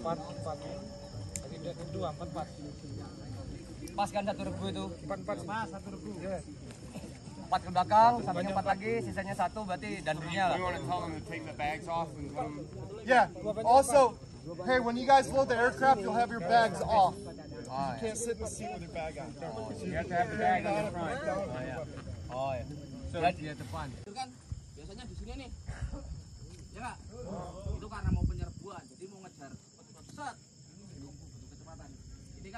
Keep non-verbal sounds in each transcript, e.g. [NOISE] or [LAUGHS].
empat empat lagi dua empat empat pas kan satu regu itu empat empat pas satu regu yes. Iya. empat ke belakang sampai empat lagi sisanya satu berarti dandunya lah yeah also hey when you guys load the aircraft you'll have your bags off oh, you can't sit in the seat with your bag on oh, you have to have the bag on the front oh yeah oh yeah so that's dia depan itu kan biasanya di sini nih [LAUGHS] ya itu karena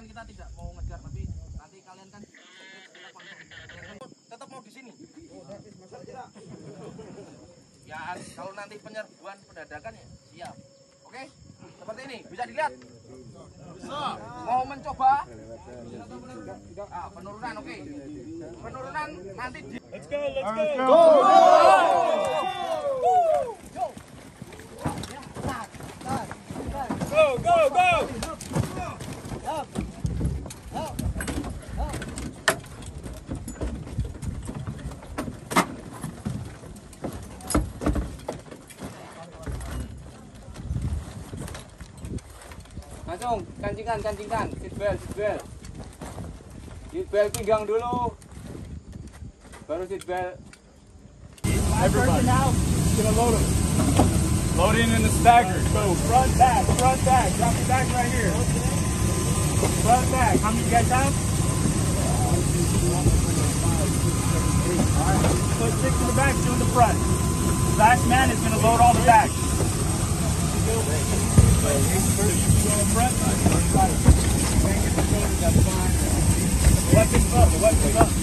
kan kita tidak mau ngejar tapi nanti kalian kan tetap mau di sini. ya kalau nanti penyerbuan pendadakan ya siap. Oke, seperti ini bisa dilihat. Mau mencoba? Ah, penurunan oke. Penurunan nanti di... Let's go, let's go! Langsung kancingan, kancingan, seat belt, seat belt. Seat belt pegang dulu. Baru seat belt. Everybody. out. Gonna load him. Load in in the stagger. Go front back, front back. Drop your back right here. Front back. How many you guys have? put six in the back, two in the front. The last man is going to load all the back.